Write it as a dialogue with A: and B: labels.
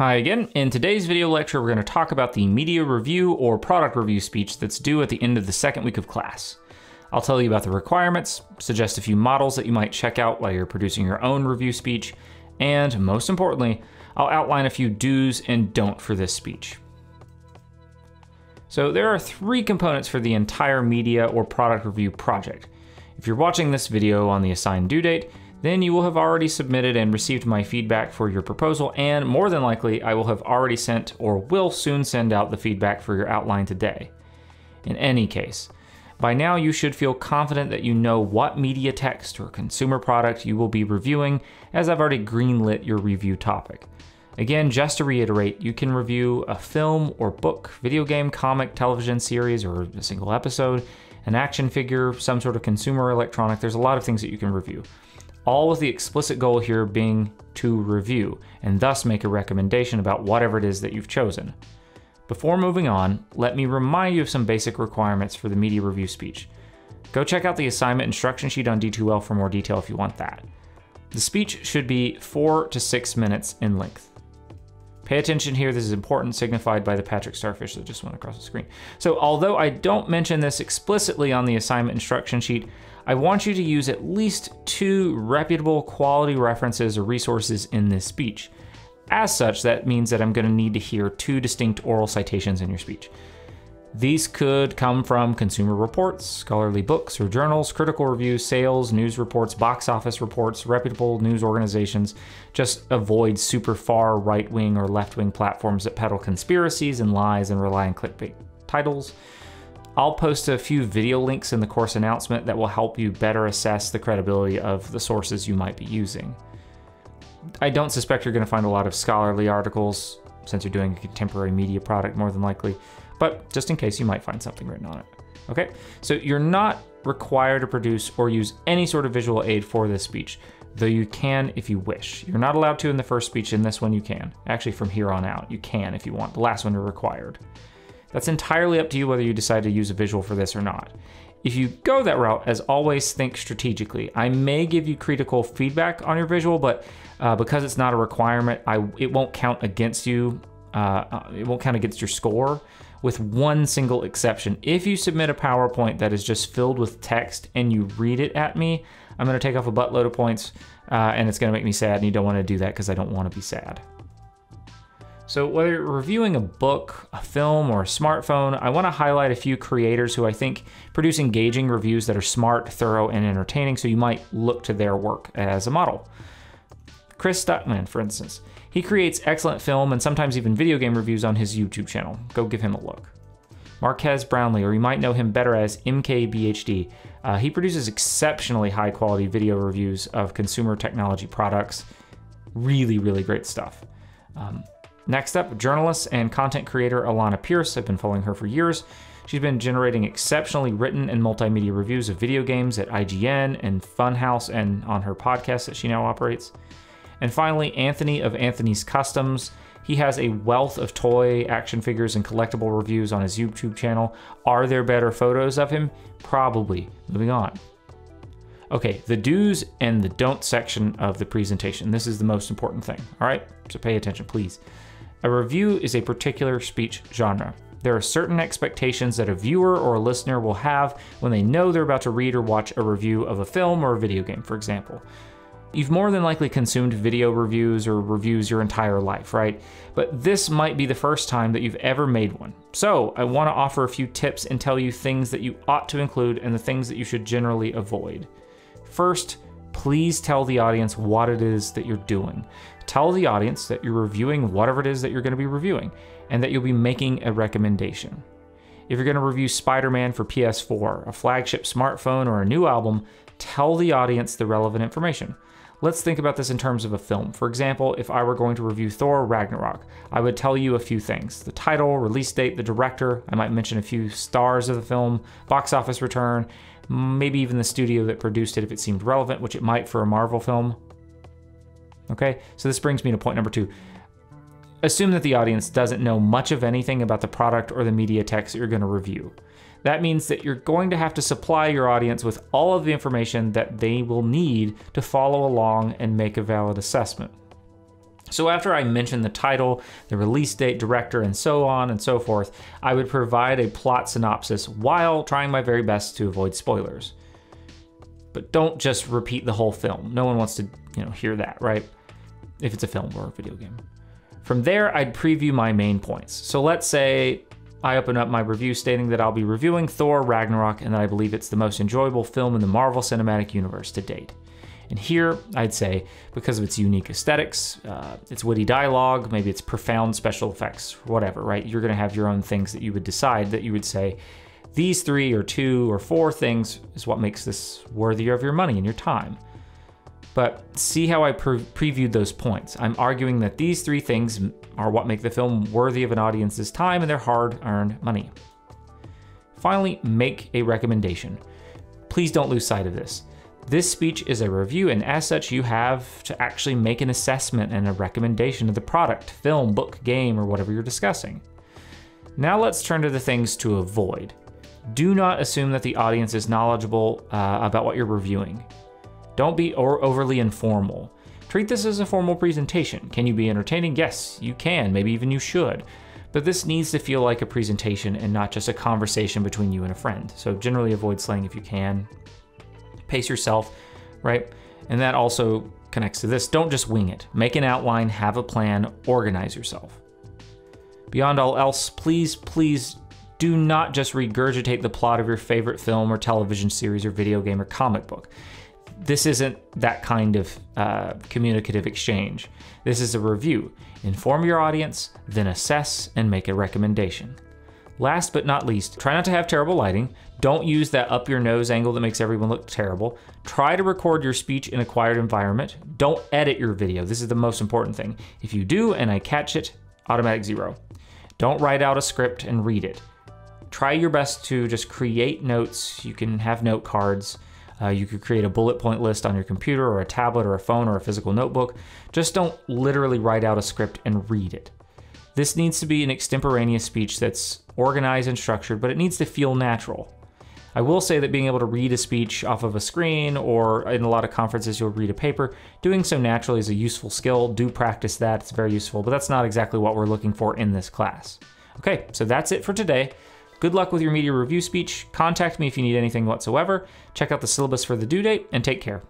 A: Hi again. In today's video lecture, we're going to talk about the media review or product review speech that's due at the end of the second week of class. I'll tell you about the requirements, suggest a few models that you might check out while you're producing your own review speech, and most importantly, I'll outline a few do's and don't for this speech. So there are three components for the entire media or product review project. If you're watching this video on the assigned due date, then you will have already submitted and received my feedback for your proposal, and more than likely, I will have already sent or will soon send out the feedback for your outline today. In any case, by now you should feel confident that you know what media text or consumer product you will be reviewing, as I've already greenlit your review topic. Again, just to reiterate, you can review a film or book, video game, comic, television series, or a single episode, an action figure, some sort of consumer electronic. There's a lot of things that you can review all with the explicit goal here being to review, and thus make a recommendation about whatever it is that you've chosen. Before moving on, let me remind you of some basic requirements for the media review speech. Go check out the assignment instruction sheet on D2L for more detail if you want that. The speech should be 4 to 6 minutes in length. Pay attention here, this is important, signified by the Patrick Starfish that just went across the screen. So although I don't mention this explicitly on the assignment instruction sheet, I want you to use at least two reputable quality references or resources in this speech. As such, that means that I'm going to need to hear two distinct oral citations in your speech. These could come from consumer reports, scholarly books or journals, critical reviews, sales, news reports, box office reports, reputable news organizations. Just avoid super far right wing or left wing platforms that peddle conspiracies and lies and rely on clickbait titles. I'll post a few video links in the course announcement that will help you better assess the credibility of the sources you might be using. I don't suspect you're going to find a lot of scholarly articles since you're doing a contemporary media product more than likely, but just in case you might find something written on it. Okay, so you're not required to produce or use any sort of visual aid for this speech, though you can if you wish. You're not allowed to in the first speech, in this one you can. Actually, from here on out, you can if you want. The last one you're required. That's entirely up to you whether you decide to use a visual for this or not. If you go that route, as always, think strategically. I may give you critical feedback on your visual, but uh, because it's not a requirement, I, it won't count against you. Uh, uh, it won't count against your score with one single exception. If you submit a PowerPoint that is just filled with text and you read it at me, I'm going to take off a buttload of points uh, and it's going to make me sad, and you don't want to do that because I don't want to be sad. So whether you're reviewing a book, a film, or a smartphone, I want to highlight a few creators who I think produce engaging reviews that are smart, thorough, and entertaining, so you might look to their work as a model. Chris Stuckmann, for instance. He creates excellent film and sometimes even video game reviews on his YouTube channel. Go give him a look. Marques Brownlee, or you might know him better as MKBHD. Uh, he produces exceptionally high quality video reviews of consumer technology products. Really, really great stuff. Um, Next up, journalist and content creator Alanah Pearce. I've been following her for years. She's been generating exceptionally written and multimedia reviews of video games at IGN and Funhaus and on her podcast that she now operates. And finally, Anthony of Anthony's Customs. He has a wealth of toy, action figures, and collectible reviews on his YouTube channel. Are there better photos of him? Probably. Moving on. Okay, the do's and the don't section of the presentation. This is the most important thing, all right? So pay attention, please. A review is a particular speech genre. There are certain expectations that a viewer or a listener will have when they know they're about to read or watch a review of a film or a video game, for example. You've more than likely consumed video reviews or reviews your entire life, right? But this might be the first time that you've ever made one. So, I want to offer a few tips and tell you things that you ought to include and the things that you should generally avoid. First, please tell the audience what it is that you're doing. Tell the audience that you're reviewing whatever it is that you're going to be reviewing and that you'll be making a recommendation. If you're going to review Spider Man for PS4, a flagship smartphone, or a new album, tell the audience the relevant information. Let's think about this in terms of a film. For example, if I were going to review Thor Ragnarok, I would tell you a few things the title, release date, the director, I might mention a few stars of the film, box office return, maybe even the studio that produced it if it seemed relevant, which it might for a Marvel film. Okay, so this brings me to point number two. Assume that the audience doesn't know much of anything about the product or the media text that you're going to review. That means that you're going to have to supply your audience with all of the information that they will need to follow along and make a valid assessment. So after I mention the title, the release date, director, and so on and so forth, I would provide a plot synopsis while trying my very best to avoid spoilers. But don't just repeat the whole film. No one wants to, you know, hear that, right? If it's a film or a video game. From there, I'd preview my main points. So let's say I open up my review stating that I'll be reviewing Thor Ragnarok and that I believe it's the most enjoyable film in the Marvel Cinematic Universe to date. And here, I'd say, because of its unique aesthetics, uh, its witty dialogue, maybe its profound special effects, whatever, right? You're going to have your own things that you would decide that you would say, these three or two or four things is what makes this worthier of your money and your time. But see how I pre previewed those points. I'm arguing that these three things are what make the film worthy of an audience's time and their hard earned money. Finally, make a recommendation. Please don't lose sight of this. This speech is a review, and as such, you have to actually make an assessment and a recommendation of the product, film, book, game, or whatever you're discussing. Now let's turn to the things to avoid. Do not assume that the audience is knowledgeable uh, about what you're reviewing. Don't be overly informal. Treat this as a formal presentation. Can you be entertaining? Yes, you can. Maybe even you should. But this needs to feel like a presentation and not just a conversation between you and a friend. So generally avoid slang if you can. Pace yourself, right? And that also connects to this. Don't just wing it. Make an outline, have a plan, organize yourself. Beyond all else, please, please do not just regurgitate the plot of your favorite film or television series or video game or comic book this isn't that kind of uh, communicative exchange. This is a review. Inform your audience, then assess and make a recommendation. Last but not least, try not to have terrible lighting. Don't use that up your nose angle that makes everyone look terrible. Try to record your speech in a quiet environment. Don't edit your video. This is the most important thing. If you do and I catch it, automatic zero. Don't write out a script and read it. Try your best to just create notes. You can have note cards. Uh, you could create a bullet point list on your computer or a tablet or a phone or a physical notebook. Just don't literally write out a script and read it. This needs to be an extemporaneous speech that's organized and structured, but it needs to feel natural. I will say that being able to read a speech off of a screen or in a lot of conferences you'll read a paper, doing so naturally is a useful skill. Do practice that, it's very useful, but that's not exactly what we're looking for in this class. Okay, so that's it for today. Good luck with your media review speech. Contact me if you need anything whatsoever. Check out the syllabus for the due date, and take care.